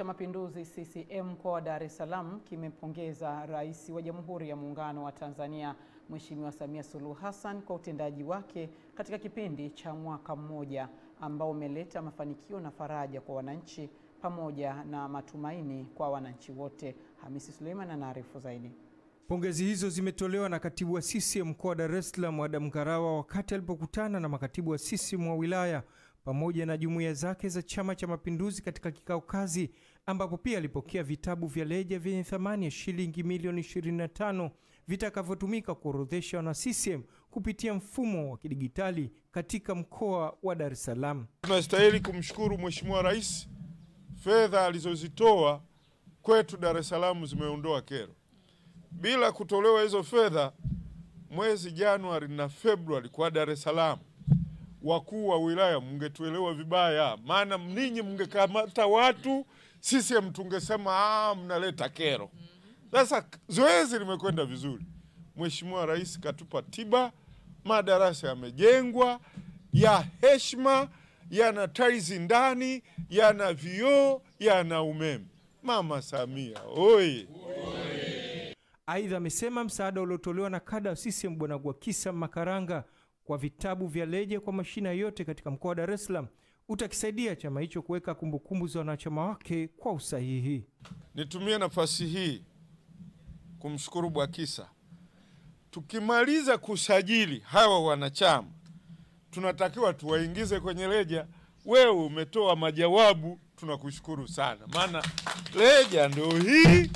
cha Mapinduzi CCM mkoa wa Dar es Salaam kimempongeza Rais wa Jamhuri ya Muungano wa Tanzania Mheshimiwa Samia Suluhu Hassan kwa utendaji wake katika kipindi cha mwaka mmoja ambao umeleta mafanikio na faraja kwa wananchi pamoja na matumaini kwa wananchi wote. Hamisi Suleiman anaarifu zaidi. Pongezi hizo zimetolewa na katibu wa CCM mkoa wa Dar es Salaam Adam Ngarawa wakati alipokutana na makatibu wa CCM wa wilaya pamoja na jumuiya zake za Chama cha Mapinduzi katika kikao kazi, ambapo pia alipokea vitabu vya leja vyenye thamani ya shilingi milioni 25 vitakavyotumika kuorodhesha wana CCM kupitia mfumo wa kidigitali katika mkoa wa Dar es Salaam. Tunastahili kumshukuru Mheshimiwa Rais, fedha alizozitoa kwetu Dar es Salaam zimeondoa kero. Bila kutolewa hizo fedha mwezi Januari na Februari kwa Dar es Salaam, wakuu wa wilaya mngetuelewa vibaya, maana ninyi mngekamata watu, sisi tungesema ah, mnaleta kero. Sasa zoezi limekwenda vizuri. Mheshimiwa Rais katupa tiba, madarasa yamejengwa ya heshima, yana taizi ndani, yana vioo, yana umeme. Mama Samia oye! Aidha, amesema msaada uliotolewa na kada wa CCM Bwana Gwakisa Makaranga kwa vitabu vya leje kwa mashina yote katika mkoa wa Dar es Salaam utakisaidia chama hicho kuweka kumbukumbu za wanachama wake kwa usahihi. Nitumie nafasi hii kumshukuru Bwakisa. Tukimaliza kusajili hawa wanachama, tunatakiwa tuwaingize kwenye leja. Wewe umetoa majawabu, tunakushukuru sana, maana leja ndio hii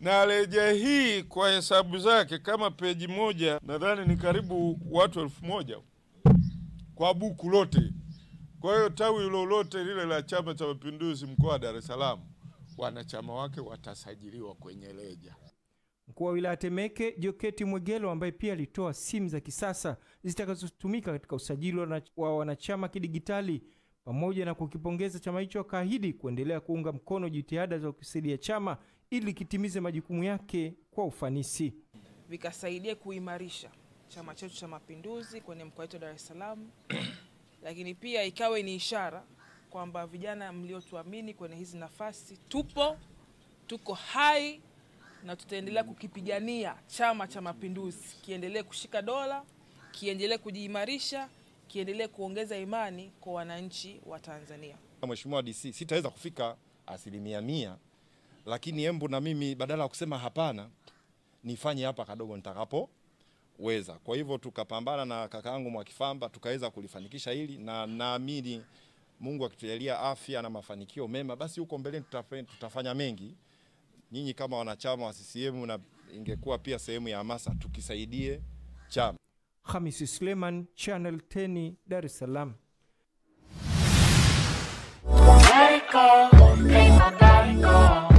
na leja hii kwa hesabu zake kama peji moja nadhani ni karibu watu elfu moja kwa buku lote. Kwa hiyo tawi lolote lile la Chama cha Mapinduzi mkoa wa Dar es Salaam, wanachama wake watasajiliwa kwenye leja. Mkuu wa wilaya Temeke Joketi Mwegelo, ambaye pia alitoa simu za kisasa zitakazotumika katika usajili wa wanachama kidigitali, pamoja na kukipongeza chama hicho, akaahidi kuendelea kuunga mkono jitihada za kusaidia chama ili kitimize majukumu yake kwa ufanisi, vikasaidia kuimarisha chama chetu cha Mapinduzi kwenye mkoa wetu wa Dar es Salaam, lakini pia ikawe ni ishara kwamba vijana mliotuamini kwenye hizi nafasi tupo, tuko hai na tutaendelea kukipigania Chama cha Mapinduzi. Kiendelee kushika dola, kiendelee kujiimarisha, kiendelee kuongeza imani kwa wananchi wa Tanzania. Mheshimiwa DC, sitaweza kufika asilimia mia, lakini embu na mimi badala ya kusema hapana, nifanye hapa kadogo nitakapoweza. Kwa hivyo tukapambana na kakaangu Mwakifamba tukaweza kulifanikisha hili, na naamini Mungu akitujalia afya na mafanikio mema, basi huko mbeleni tutafanya mengi nyinyi kama wanachama wa CCM na ingekuwa pia sehemu ya hamasa tukisaidie chama. Hamisi Suleiman, Channel 10, Dar es Salaam. America, America.